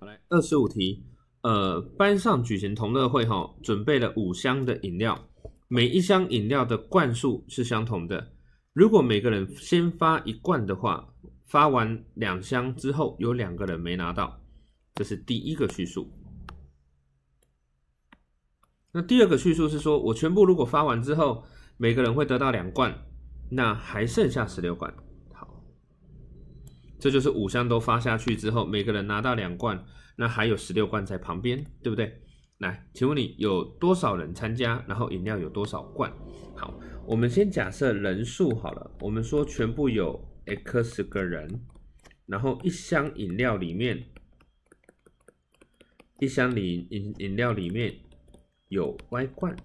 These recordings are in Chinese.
好来，二十五题，呃，班上举行同乐会哈，准备了五箱的饮料，每一箱饮料的罐数是相同的。如果每个人先发一罐的话，发完两箱之后有两个人没拿到，这是第一个叙述。那第二个叙述是说，我全部如果发完之后，每个人会得到两罐，那还剩下十六罐。这就是五箱都发下去之后，每个人拿到两罐，那还有十六罐在旁边，对不对？来，请问你有多少人参加？然后饮料有多少罐？好，我们先假设人数好了，我们说全部有 x 个人，然后一箱饮料里面，一箱里饮饮料里面。有 Y 罐，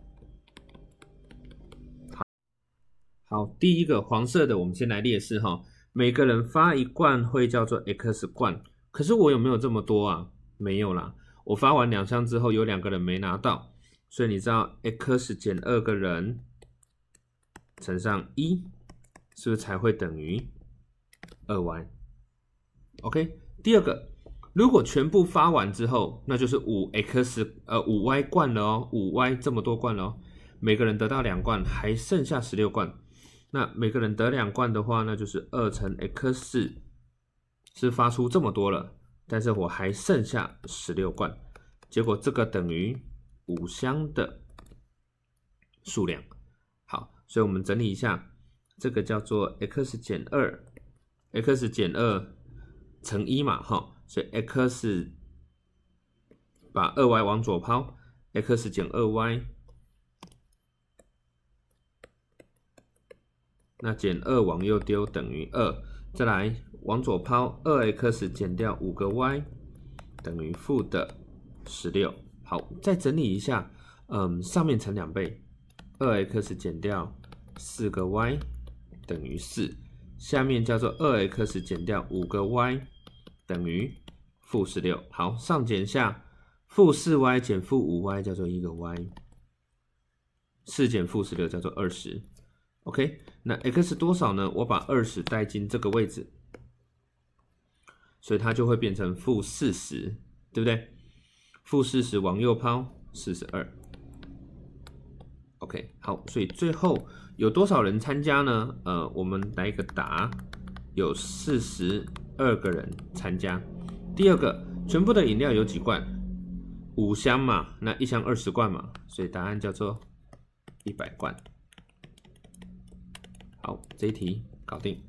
好，第一个黄色的，我们先来列示哈。每个人发一罐会叫做 X 罐，可是我有没有这么多啊？没有啦，我发完两箱之后，有两个人没拿到，所以你知道 X 减二个人乘上一，是不是才会等于二 Y？OK，第二个。如果全部发完之后，那就是五 x 呃五 y 罐了哦，五 y 这么多罐了哦，每个人得到两罐，还剩下十六罐。那每个人得两罐的话，那就是二乘 x 是发出这么多了，但是我还剩下十六罐，结果这个等于五箱的数量。好，所以我们整理一下，这个叫做 x 减二，x 减二乘一嘛，哈。所以 x 把二 y 往左抛，x 减二 y，那减二往右丢等于二，再来往左抛，二 x 减掉五个 y 等于负的十六。好，再整理一下，嗯，上面乘两倍，二 x 减掉四个 y 等于四，下面叫做二 x 减掉五个 y。等于负十六，好，上减下，负四 y 减负五 y 叫做一个 y，四减负十六叫做二十，OK，那 x 多少呢？我把二十带进这个位置，所以它就会变成负四十，对不对？负四十往右抛，四十二，OK，好，所以最后有多少人参加呢？呃，我们来一个答，有四十。二个人参加，第二个全部的饮料有几罐？五箱嘛，那一箱二十罐嘛，所以答案叫做一百罐。好，这一题搞定。